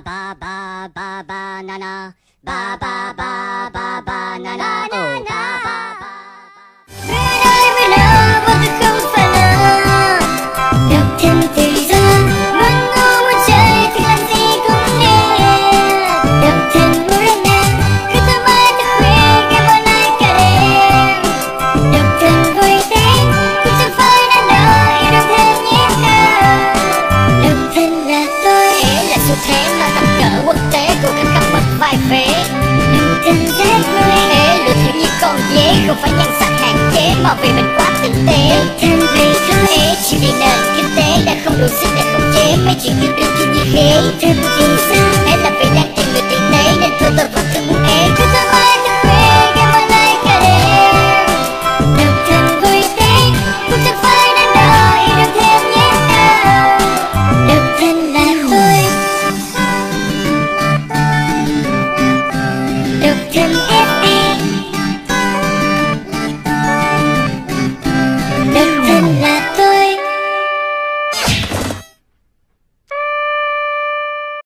ba ba ba ba na na. Ba ba ba thế mà tầm cỡ quốc tế của các cặp bậc vai phế. Đừng thân thế vui thế lừa thiếu như con dế không phải nhan sắc hạn chế mà vì mình quá tinh tế. Đừng thân vì thế chỉ vì nền kinh tế đã không đủ sức để khống chế mấy chuyện yêu đương chỉ như thế can it